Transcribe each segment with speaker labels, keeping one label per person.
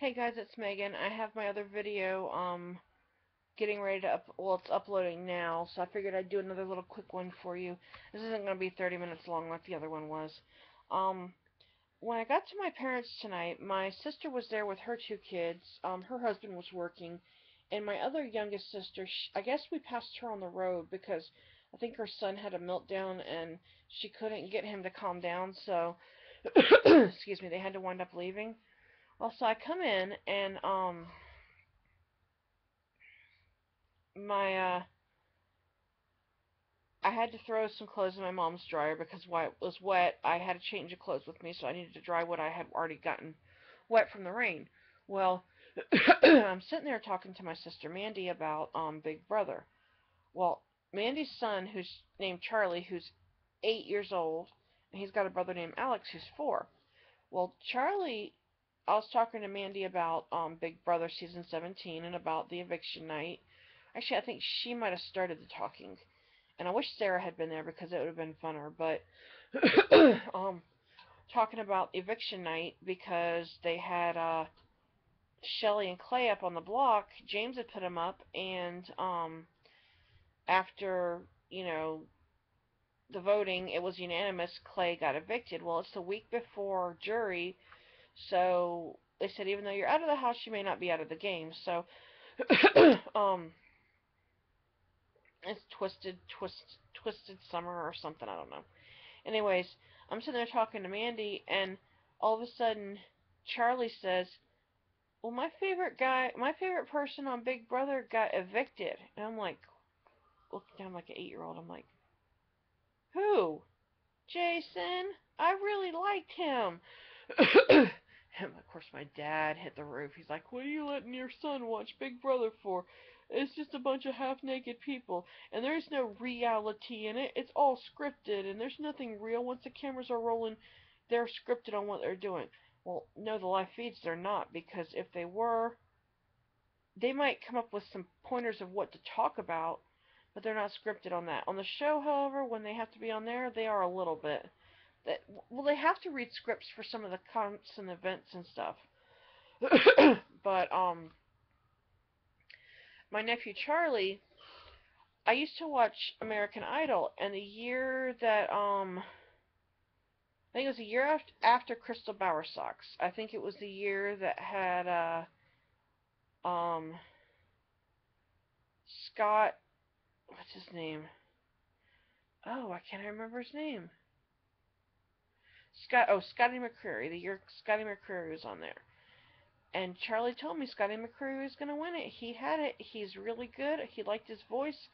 Speaker 1: Hey guys, it's Megan. I have my other video um getting ready to up well it's uploading now, so I figured I'd do another little quick one for you. This isn't gonna be 30 minutes long like the other one was. Um when I got to my parents tonight, my sister was there with her two kids. Um her husband was working and my other youngest sister, she, I guess we passed her on the road because I think her son had a meltdown and she couldn't get him to calm down, so excuse me, they had to wind up leaving. Well, so I come in and um my uh I had to throw some clothes in my mom's dryer because while it was wet, I had a change of clothes with me, so I needed to dry what I had already gotten wet from the rain. Well, I'm sitting there talking to my sister Mandy about um Big Brother. Well, Mandy's son, who's named Charlie, who's eight years old, and he's got a brother named Alex who's four. Well, Charlie I was talking to Mandy about um, Big Brother season 17 and about the eviction night. Actually, I think she might have started the talking, and I wish Sarah had been there because it would have been funner. But um, talking about eviction night because they had uh, Shelli and Clay up on the block. James had put them up, and um, after you know the voting, it was unanimous. Clay got evicted. Well, it's the week before jury so they said even though you're out of the house, you may not be out of the game. So um, it's twisted, twist, twisted summer or something. I don't know. Anyways, I'm sitting there talking to Mandy, and all of a sudden, Charlie says, "Well, my favorite guy, my favorite person on Big Brother got evicted," and I'm like, looking down like an eight-year-old. I'm like, "Who?" Jason. I really liked him. And of course, my dad hit the roof. He's like, What are you letting your son watch Big Brother for? It's just a bunch of half naked people, and there's no reality in it. It's all scripted, and there's nothing real. Once the cameras are rolling, they're scripted on what they're doing. Well, no, the live feeds, they're not, because if they were, they might come up with some pointers of what to talk about, but they're not scripted on that. On the show, however, when they have to be on there, they are a little bit that well they have to read scripts for some of the cons and events and stuff. but um my nephew Charlie I used to watch American Idol and the year that um I think it was a year after after Crystal Bowersox. I think it was the year that had uh um Scott what's his name? Oh, I can't remember his name. Scott, oh, Scotty McCreery. The year Scotty McCreery was on there. And Charlie told me Scotty McCreery was going to win it. He had it. He's really good. He liked his voice.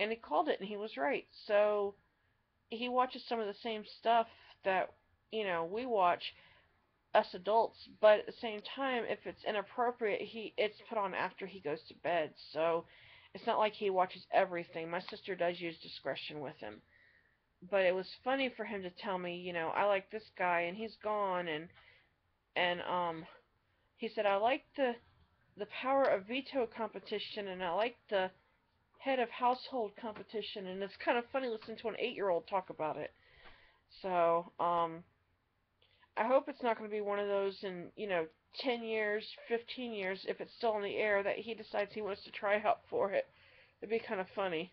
Speaker 1: And he called it, and he was right. So he watches some of the same stuff that, you know, we watch, us adults. But at the same time, if it's inappropriate, he it's put on after he goes to bed. So it's not like he watches everything. My sister does use discretion with him but it was funny for him to tell me, you know, I like this guy and he's gone and and um he said I like the the power of veto competition and I like the head of household competition and it's kind of funny listening to an 8-year-old talk about it. So, um I hope it's not going to be one of those in, you know, 10 years, 15 years if it's still on the air that he decides he wants to try out for it. It'd be kind of funny.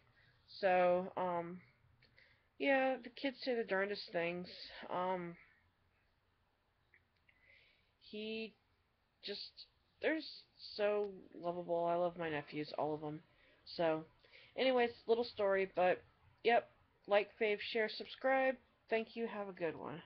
Speaker 1: So, um yeah, the kids say the darndest things. Um, he just, they're so lovable. I love my nephews, all of them. So, anyways, little story, but, yep, like, fave, share, subscribe. Thank you. Have a good one.